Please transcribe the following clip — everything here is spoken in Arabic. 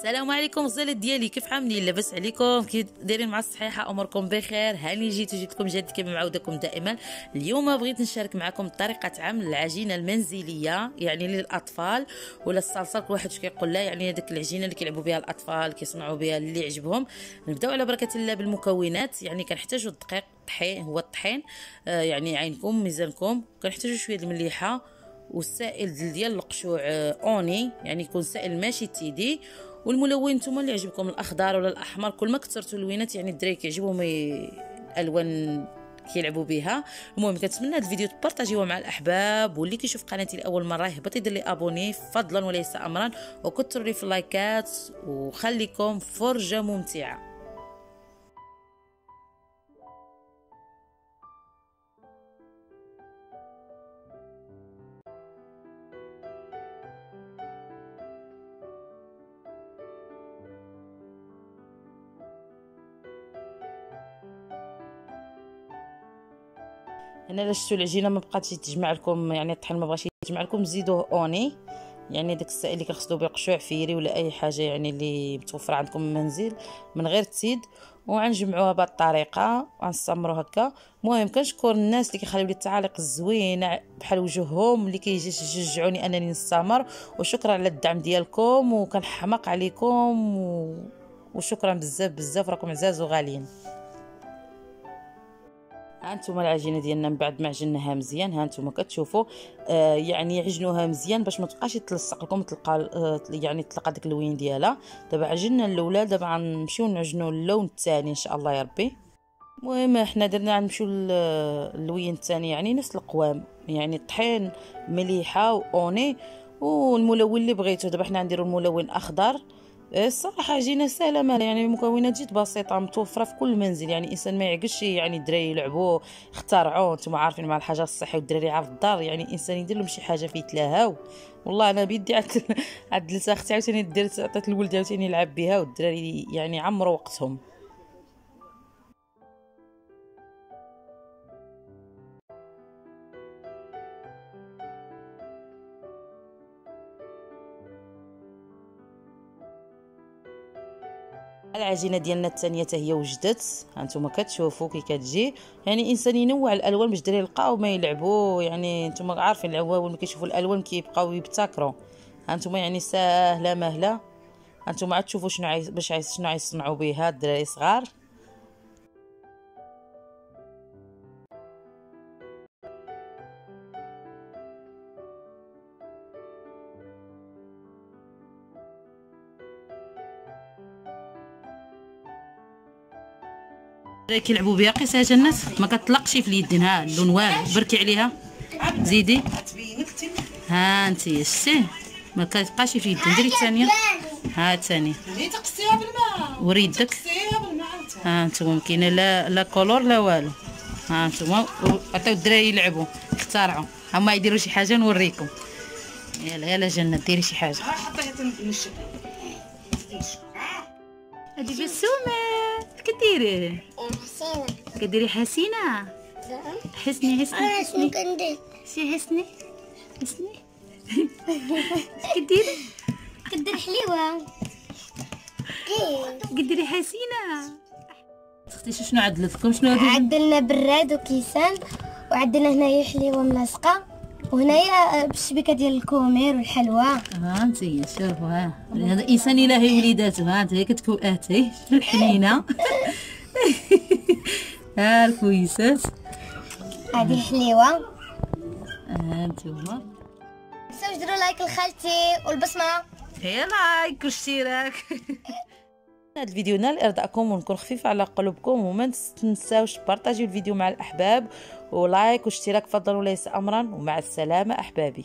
السلام عليكم الزلات ديالي كيف عاملين؟ لاباس عليكم كي دايرين مع الصحيحة اموركم بخير. هاني جيت وجيت لكم جديد كما معودكم دائما. اليوم بغيت نشارك معكم طريقة عمل العجينة المنزلية يعني للأطفال ولا الصلصة كل واحد كيقول لها يعني هذيك العجينة اللي كيلعبوا بها الأطفال كيصنعوا بها اللي يعجبهم. نبدأو على بركة الله بالمكونات يعني كنحتاجوا الدقيق الطحين هو الطحين آه يعني عينكم ميزانكم. كنحتاجوا شوية المليحة. والسائل ديال القشوع آه، أوني يعني يكون سائل ماشي تيدي. والملون نتوما اللي يعجبكم الأخضر ولا الأحمر كل ما كثرتوا اللوينات يعني الدراري كيعجبهم الألوان كيلعبوا بها المهم كنتمنى هذا الفيديو تبارطاجيوه مع الأحباب واللي كيشوف قناتي لأول مرة يهبط يدير لي أبوني فضلا وليس امرا. وكثروا لي في اللايكات وخليكم فرجة ممتعة. هنا الا شفتوا العجينة ما بقاتش تجمع لكم يعني الطحين ما بغاش يجمع لكم زيدوه أوني. يعني داك السائل اللي كنخصو به قشوع فيري ولا أي حاجة يعني اللي متوفره عندكم المنزل من غير تزيد وغنجمعوها بهذه الطريقة وغنستمروا هكا. المهم كنشكر الناس اللي كيخليو لي التعاليق الزوينة بحال وجوههم اللي كيشجعوني أنني نستمر. وشكرا على الدعم ديالكم وكنحماق عليكم و... وشكرا بزاف بزاف. راكم عزاز وغاليين. ها أنتم العجينة ديالنا من بعد ما عجناها مزيان. ها أنتم كتشوفوا آه يعني عجنوها مزيان باش ما تبقاش تلصق لكم تلقى آه يعني تلقى داك اللوين ديالها. دابا عجننا الأولى دابا غنمشيو نعجنوا اللون الثاني إن شاء الله يا ربي. المهم حنا درنا غنمشيو اللوين الثاني يعني نفس القوام يعني الطحين مليحة واوني والملون اللي بغيتو. دابا حنا نديرو الملون أخضر. الصراحة عجينه سهلة مالها يعني المكونات جد بسيطة متوفرة في كل منزل يعني الإنسان ما يعقلش يعني الدراري يلعبوا اخترعوا نتوما عارفين مع الحاجة الصحية والدراري عارف الدار يعني الإنسان يدير لهم شي حاجة فيه يتلاهاو. والله أنا بيدي عاد عاد أختي عاوتاني درت عطيت الولد عاوتاني يلعب بها والدراري يعني عمروا وقتهم. العجينة ديالنا الثانية حتى هي وجدت. هانتوما كتشوفوا كي كتجي. يعني الانسان ينوع الألوان باش الدراري يلقاو ما يلعبوا يعني نتوما عارفين العوام ملي كيشوفوا الألوان كيبقاو يبتكروا هانتوما يعني ساهلة مهلة. هانتوما عاد تشوفوا شنو عايز باش عايز شنو عايز بها الدراري صغار كيلعبوا بها قيسها جنات ما كتطلقش في اليدين. ها اللون والو. بركي عليها. زيدي. ها انت شتي ما كتبقاش في اليدين. ديري الثانية. ها الثانية. وريدك. ها أنتم كاينة لا لا كولور لا والو. ها أنتم عطيو الدراري يلعبوا. اخترعوا. هما يديروا شي حاجة نوريكم. يلا يلا جنة. ديري شي حاجة. هادي بسومه كديري حسينة كديري حسينة؟ حسني حسني حسني. شي حسني حسني. كديري؟ كدير حليوة. كديري حسينة. أختي شنو عدلتكم؟ شنو عدلنا براد وكيسان وعدلنا هنايا حليوة ملاصقة وهنايا بالشبكه ديال الكومير والحلوى. ها انت شوفوا ها. هذا إنسان يلهي وليداته ها. انت كتكواتي الحنينة. ها الكويسات. هذه حليوة. ها انتوما تنساوش ديروا like لخالتي والبصمة. هي like هذا الفيديو نال إرضاءكم ونكون خفيفه على قلوبكم وما تنساوش بارطاجيو الفيديو مع الأحباب و like واشتراك فضل وليس امرا ومع السلامة أحبابي.